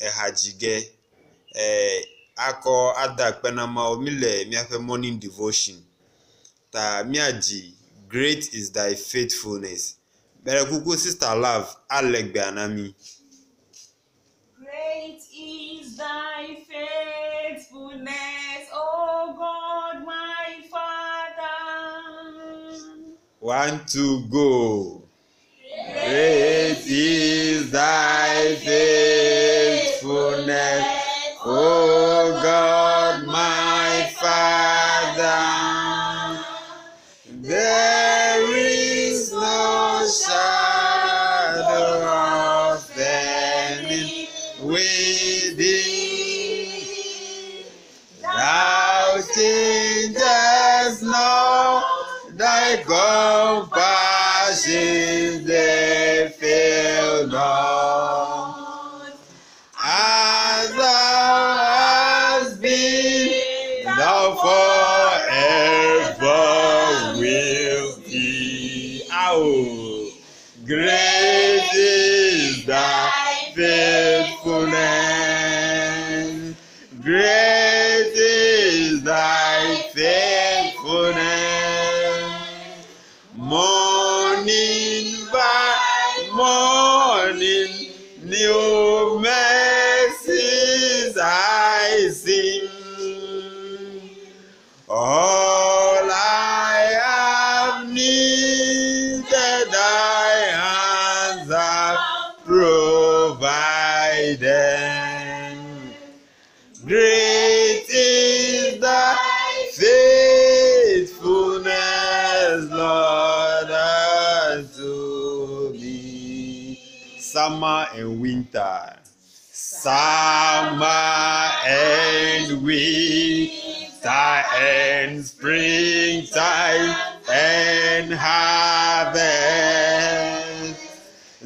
ehadzige eh, akɔ ada akpenamawo mi le míaƒe morning devotion ta míadzi great is thy faithfulness mele kuku sister love ale gbea na mi. Great is thy faithfulness, O God, my Father. one two go. Great is thy faithfulness, There is no shadow of turning with thee. Thou changest not thy compassions, they fail not. As thou hast been, thou morning, new mercies I sing. All I have needed, thy hands have provided. Great is thy faithfulness, Lord, Summer and winter, summer and winter and springtime and harvest.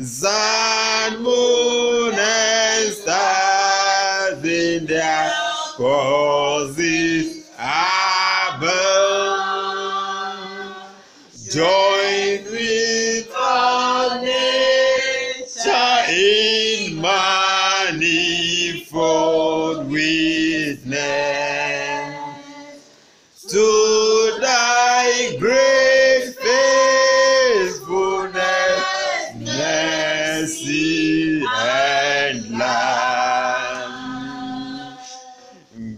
Sun, moon, and stars in their courses above. Manifold witness to thy great faithfulness, mercy, and love.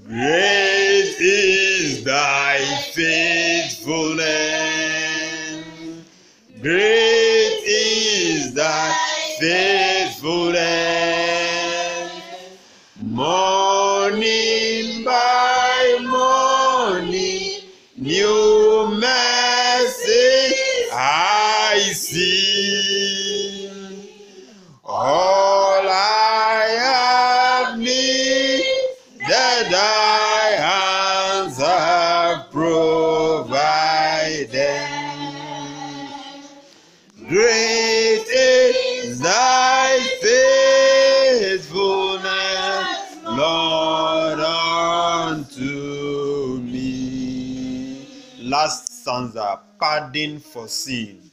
Great is thy faithfulness. Great is thy faithfulness. Provided. Great is thy faithfulness, Lord, unto me. Last stanza, pardon for sin.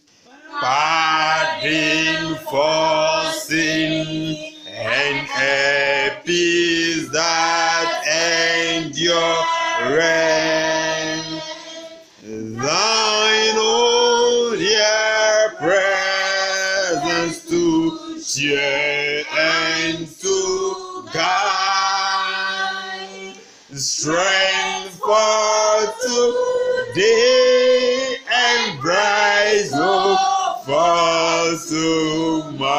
Pardon for sin and a peace that endureth. Cheer and to guide, strength for today and bright hope for tomorrow.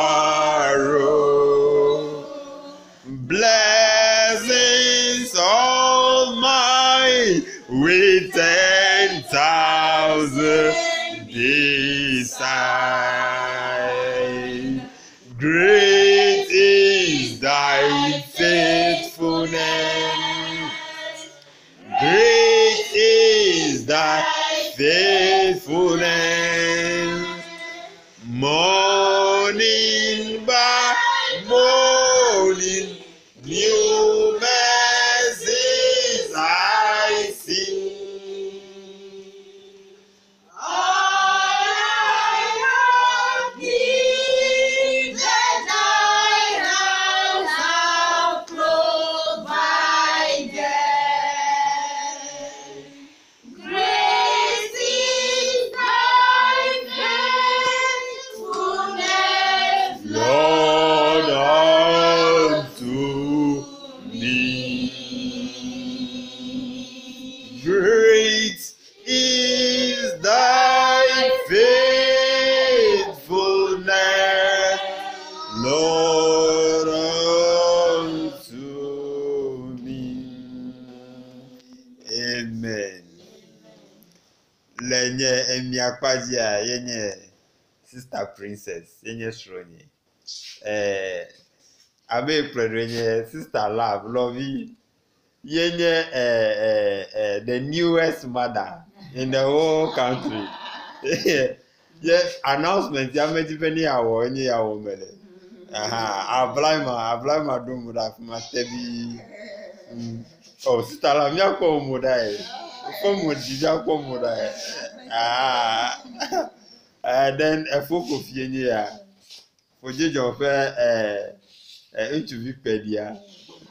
Blessings all mine with ten thousand beside. Thy faithfulness. Nye emia kpadzia yenye sister princess yenye srɔ̃nye eh, abe kplɔe ɖo nye sister love lɔvi yenye eh, eh, eh, the newest mother in the whole country. Ye announcement ya medzi be ne yawɔ enye yawɔ me le aha ablama ablama ɖo mo ɖe afi ma tebi mm. o sister la míakpɔ wo mo ɖa ye kpɔ mo dzi míakpɔ mo ɖa ye Ah. Eh, then eh, ɛfo kɔ fie nye ya. Ogyegye ɔfɛ ɛɛ ŋutsuvi pɛdia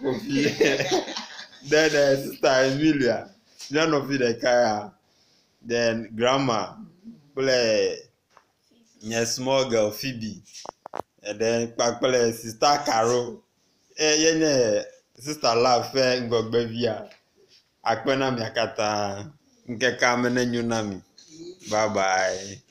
kɔ fie. Then eh, ɛɛ sista emilia nyɔnuvi ɖeka ya. Then grandma kple nye small girl phoebe. Ɛdɛ kpakple sista caro. Eye nye sista la ƒe ŋgɔgbevia akpena mia katã nkeke ame nenyo na mi. Bye bye.